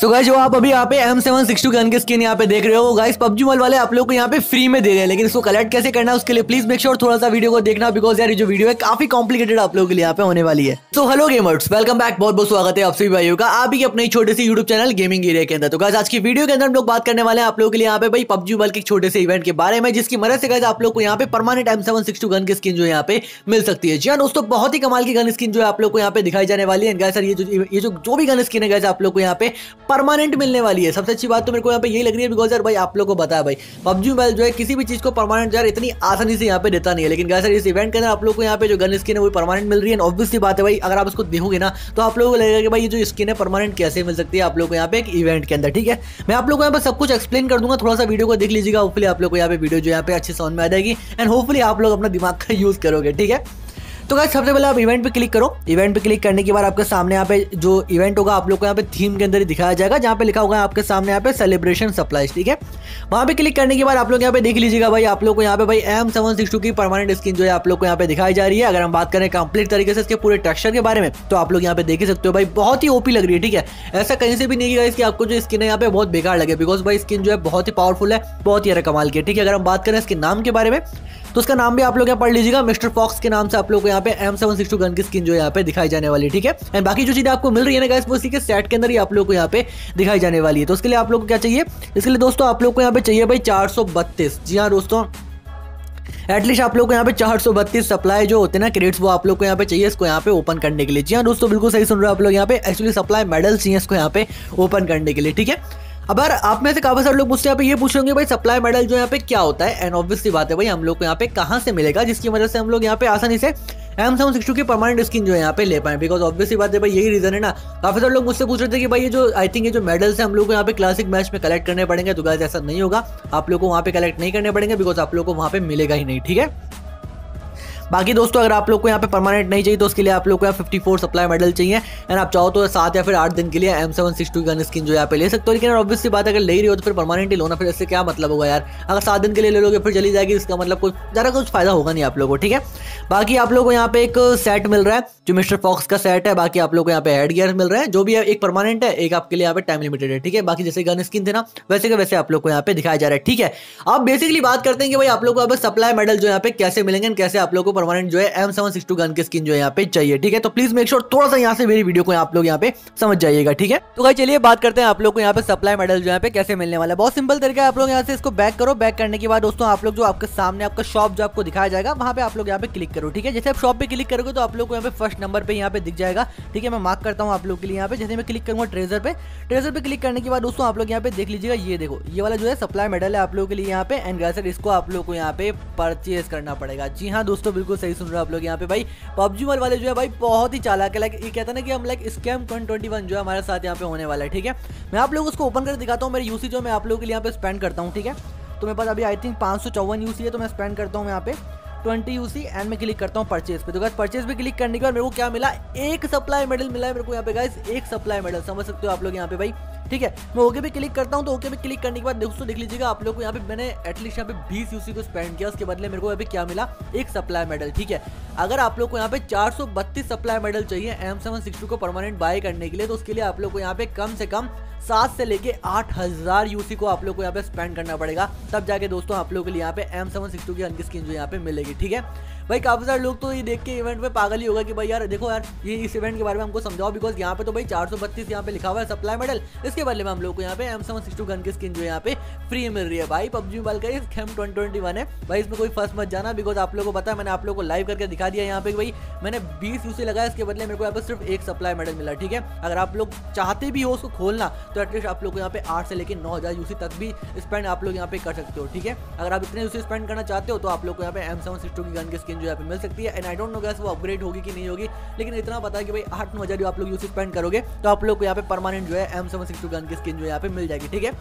So guys जो आप अभी यहाँ पे M seven six two gun की स्किन यहाँ पे देख रहे हो गाइस पबजी मोबाइल वाले आप लोग को यहाँ पे फ्री में दे रहे हैं, लेकिन इसको कलेक्ट कैसे करना है, उसके लिए प्लीज़ मेक श्योर थोड़ा सा वीडियो को देखना बिकॉज़ यार ये जो वीडियो है काफ़ी कॉम्प्लिकेटेड आप लोगों के लिए यहाँ पे होने वाली है। So hello gamers welcome back बहुत बहुत स्वागत है आप सभी भाइयों का आप ही अपने छोटे से यूट्यूब चैनल गेमिंग एरिया के अंदर। तो गाइस आज की वीडियो के अंदर हम लोग बात करने वाले हैं आप लोगों के लिए यहाँ पे भाई पबजी मोबाइल के छोटे से इवेंट के बारे में, जिसकी मदद से गाइस आप लोग को यहाँ पे permanent M seven six two gun की स्किन जो यहाँ पे मिल सकती है। जी हाँ दोस्तों, बहुत ही कमाल की गन स्किन जो है आप लोग को यहाँ पे दिखाई जाने वाली है। ये जो भी गन स्किन है आप लोग को यहाँ पे परमानेंट मिलने वाली है। सबसे अच्छी बात तो मेरे को यहाँ पे यही लग रही है बिकॉज़ यार भाई आप लोग को बताया भाई, पबजी मोबाइल जो है किसी भी चीज़ को परमानेंट यार इतनी आसानी से यहाँ पे देता नहीं है। लेकिन सर इस इवेंट के अंदर आप लोग को यहाँ पे जो गन स्किन है वो परमानेंट मिल रही है। ऑब्वियसली बात है भाई, अगर आप इसको देखोगे ना तो आप लोगों को लगेगा कि भाई ये जो स्किन है परमानेंट कैसे मिल सकती है आप लोग को यहाँ पे एक इवेंट के अंदर, ठीक है? मैं आप लोग को यहाँ पे सब कुछ एक्सप्लेन कर दूँगा, थोड़ा सा वीडियो को देख लीजिएगा। होपफुली आप लोग को यहाँ पे वीडियो जो यहाँ पे अच्छे समझ में आ जाएगी। एंड होपफुली आप लोग अपना दिमाग का यूज़ करोगे, ठीक है? तो गाइस सबसे पहले आप इवेंट पे क्लिक करो। इवेंट पे क्लिक करने के बाद आपके सामने यहाँ पे जो इवेंट होगा, आप लोग को यहाँ पे थीम के अंदर दिखाया जाएगा, जहाँ पे लिखा होगा आपके सामने यहाँ पे सेलिब्रेशन सप्लाईज ठीक है? वहाँ पे क्लिक करने के बाद आप लोग यहाँ पे देख लीजिएगा भाई, आप लोग को यहाँ पे भाई एम सेवन सिक्स टू की परमानेंट स्किन जो है आप लोग को यहाँ पे दिखाई जा रही है। अगर हम बात करें कंप्लीट तरीके से इसके पूरे टेक्सचर के बारे में तो आप लोग यहाँ पे देख सकते हो भाई, बहुत ही ओपी लग रही है, ठीक है? ऐसा कहीं से भी नहीं है कि आपको जो स्किन है यहाँ पे बहुत बेकार लगे बिकॉज़ भाई स्किन जो है बहुत ही पावरफुल है, बहुत ही कमाल की ठीक है? अगर हम बात करें इसके नाम के बारे में तो उसका नाम भी आप लोग यहाँ पढ़ लीजिएगा, मिस्टर फॉक्स के नाम से आप लोग को यहाँ पे M seven six two gun की स्किन जो यहाँ पे दिखाई जाने वाली ठीक है एंड बाकी जो चीज़ें आपको मिल रही है ना गाइस वो इसी के सेट के अंदर ही आप लोग को यहाँ पे दिखाई जाने वाली है तो उसके लिए आप लोग को क्या चाहिए इसके लिए दोस्तों आप लोग को यहाँ पे चाहिए भाई चार जी हाँ दोस्तों एटलीस्ट आप लोग को यहाँ पे चार सौ बत्तीस सप्लाई जो होते हैं ना क्रेडिट्स वो आप लोग को यहाँ पे चाहिए इसको यहाँ पे ओपन करने के लिए जी हाँ दोस्तों बिल्कुल सही सुन रहे हो आप लोग यहाँ पे एक्चुअली सप्लाई मेडल चाहिए इसको यहाँ पे ओपन करने के लिए ठीक है अब यार आप में से काफ़ी सारे लोग मुझसे यहाँ पे ये पूछेंगे भाई सप्लाई मेडल जो यहाँ पे क्या होता है एंड ऑब्वियसली बात है भाई हम लोग को यहाँ पे कहाँ से मिलेगा जिसकी वजह से हम लोग यहाँ पे आसानी से एम सेवन सिक्स टू की परमानेंट स्किन जो है यहाँ पे ले पाए। बिकॉज़ ऑब्वियसली बात है भाई, यही रीजन है ना। काफ़ी सारे लोग मुझसे पूछ रहे थे कि भाई ये जो आई थिंक ये जो मेडल्स है, हम लोग को यहाँ पे क्लासिक मैच में कलेक्ट करने पड़ेंगे। तो गाइस ऐसा नहीं होगा। आप लोग को वहाँ पे कलेक्ट नहीं करने पड़ेंगे बिकॉज़ आप लोग को वहाँ पे मिलेगा ही नहीं, ठीक है? बाकी दोस्तों, अगर आप लोग को यहाँ पे परमानेंट नहीं चाहिए तो उसके लिए आप लोग को यहाँ फिफ्टी फोर सप्लाई मेडल चाहिए। एंड आप चाहो तो सात या फिर आठ दिन के लिए M seven six two gun skin जो यहाँ पे ले सकते हो। लेकिन ऑब्वियसली बात अगर ले रही हो तो फिर परमानेंट ही लो ना, फिर इससे क्या मतलब होगा यार? अगर सात दिन के लिए ले लोगे, फिर चली जाएगी, इसका मतलब कुछ, ज़्यादा कुछ फ़ायदा होगा नहीं आप लोग को, ठीक है? बाकी आप लोग को यहाँ पे एक सेट मिल रहा है, जो मिस्टर फॉक्स का सेट है। बाकी आप लोग को यहाँ पे हेड गियर मिल रहा है, जो भी एक परमानेंट है, एक आपके लिए यहाँ पे टाइम लिमिटेड है, ठीक है? बाकी जैसे गन स्किन थे ना, वैसे के वैसे आप लोग को यहाँ पे दिखाया जा रहा है, ठीक है? अब बेसिकली बात करते हैं कि भाई आप लोग को अब सप्लाई मेडल जो यहाँ पे कैसे मिलेंगे कैसे आप लोग को परमानेंट जो है M seven six two gun की स्किन जो है यहाँ पे चाहिए ठीक है तो प्लीज़ मेक श्योर थोड़ा सा यहाँ से मेरी वीडियो को आप लोग यहाँ पे समझ जाइएगा ठीक है तो भाई चलिए बात करते हैं आप लोग को यहाँ पे सप्लाई मेडल जो यहाँ पे कैसे मिलने वाला है बहुत सिंपल तरीका है आप लोग यहाँ से इसको बैक करो बैक करने के बाद दोस्तों आप लोग जो आपके सामने आपका शॉप जो आपको दिखाया जाएगा वहाँ पे आप लोग यहाँ पे क्लिक करो ठीक है जैसे आप शॉप पे क्लिक करोगे तो आप लोग को यहाँ पे फ़र्स्ट नंबर पे यहाँ पे दिख जाएगा ठीक है मैं मार्क करता हूँ आप लोग के लिए यहाँ पे जैसे मैं क्लिक करूँगा ट्रेजर पे ट्रेजर पे क्लिक करने के बाद दोस्तों आप लोग यहाँ पे देख लीजिएगा ये देखो ये वाला जो है सप्लाई मेडल है आप लोगों के लिए यहाँ पे एंड इसको आप लोग को यहाँ पे परचेज करना पड़ेगा जी हाँ दोस्तों बिल्कुल सही सुन रहे हो आप लोग यहाँ पे। भाई, पबजी मोबाइल वाले जो है भाई, बहुत ही चालाक है। लाइक ये कहता ना कि हम लाइक स्कैम ट्वेंटी वन जो है हमारे साथ यहाँ पे होने वाला है, ठीक है? मैं आप लोग उसको ओपन कर दिखाता हूँ, मेरे यूसी जो मैं आप लोग के लिए यहाँ पे स्पेंड करता हूँ, ठीक है? तो मेरे पास अभी आई थिंक पाँच सौ चौवन यूसी है तो मैं स्पेंड करता हूँ यहाँ पे। ट्वेंटी यूसी एंड मैं क्लिक करता हूँ परचेज पे। तो गाइस परचेज पे क्लिक करने के बाद मेरे को क्या मिला? एक सप्लाई मेडल मिला है मेरे को यहाँ पे गाइस एक सप्लाई मेडल समझ सकते हो आप लोग यहाँ पे, भाई। ठीक है, मैं ओके पे क्लिक करता हूँ तो ओके पे क्लिक करने के बाद दोस्तों देख लीजिएगा, आप लोग को यहाँ पे मैंने एटलीस्ट यहाँ पे बीस यूसी को स्पेंड किया, उसके बदले मेरे को अभी क्या मिला? एक सप्लाई मेडल ठीक है? अगर आप लोग को यहाँ पे चार सौ बत्तीस सप्लाई मेडल चाहिए एम सेवन को परमानेंट बाय करने के लिए तो उसके लिए आप लोग को यहाँ पे कम से कम सात से लेके आठ हज़ार यूसी को आप लोग को यहाँ पे स्पेंड करना पड़ेगा। तब जाके दोस्तों आप लोग के लिए यहाँ पे एम सेवन सिक्स टू की अनकी स्किन जो यहाँ पे मिलेगी, ठीक है? भाई, काफ़ी सारे लोग तो ये देख के इवेंट में पागल ही होगा कि भाई यार, देखो यार, ये इस इवेंट के बारे में हमको समझाओ बिकॉज़ यहाँ पे तो भाई चार सौ बत्तीस यहाँ पे लिखा हुआ है सप्लाई मेडल इसके बदले में हम लोग को यहाँ पे M seven six two gun की स्किन जो यहाँ पे फ्री मिल रही है। भाई, पबजी मोबाइल का खेम ट्वेंटी है। भाई, इसमें कोई फ़र्स्ट मत जाना बिकॉज़ आप लोग को पता है, मैंने आप लोग को लाइव करके दिखा दिया यहाँ पे भाई, मैंने बीस यूसी लगाया, इसके बदले मेरे को यहाँ पे सिर्फ़ एक सप्लाई मेडल मिला, ठीक है? अगर आप लोग चाहते भी हो उसको खोलना तो एटलीस्ट आप लोग को यहाँ पे आठ से लेकर नौ हज़ार यूसी तक भी स्पेंड आप लोग यहाँ पे कर सकते हो, ठीक है? अगर आप इतने यूसी स्पेंड करना चाहते हो तो आप लोग को यहाँ पे एम सेवन सिक्स की गन की स्किन जो यहाँ पे मिल सकती है। And I don't know guess वो अपग्रेड होगी कि नहीं होगी, लेकिन इतना पता है कि भाई, आठ नौ हज़ार आप लोग यूज़ स्पेंड करोगे तो आप लोग को यहाँ पे परमानेंट जो है एम सेवन सिक्स गन की स्किन जो यहाँ पे मिल जाएगी, ठीक है?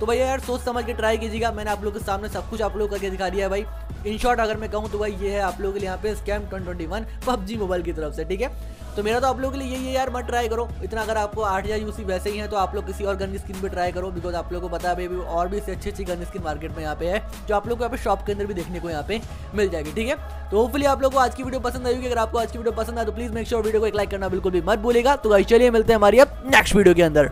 तो भैया यार, सोच समझ के ट्राई कीजिएगा। मैंने आप लोग के सामने सब कुछ आप लोग करके दिखा दिया है भाई। इन शॉर्ट अगर मैं कहूँ तो भाई, ये है आप लोगों के लिए यहाँ पे scam twenty one PUBG mobile की तरफ़ से, ठीक है? तो मेरा तो आप लोगों के लिए यही है यार, मत ट्राई करो। इतना अगर आपको आठ हज़ार यूसी वैसे ही है तो आप लोग किसी और गन स्किन पे ट्राई करो बिकॉज़ आप लोगों को पता है भाई और भी इससे अच्छी अच्छी गन स्किन मार्केट में यहाँ पे है, जो आप लोग को यहाँ पे शॉप के अंदर भी देखने को यहाँ पे मिल जाएगी, ठीक है? तो होपफुली आप लोग को आज की वीडियो पसंद आएगी अगर आपको आज की वीडियो पसंद आए तो प्लीज़ मेक श्योर वीडियो को एक लाइक करना बिल्कुल भी मत भूलेगा तो चलिए मिलते हैं हमारी अब नेक्स्ट वीडियो के अंदर।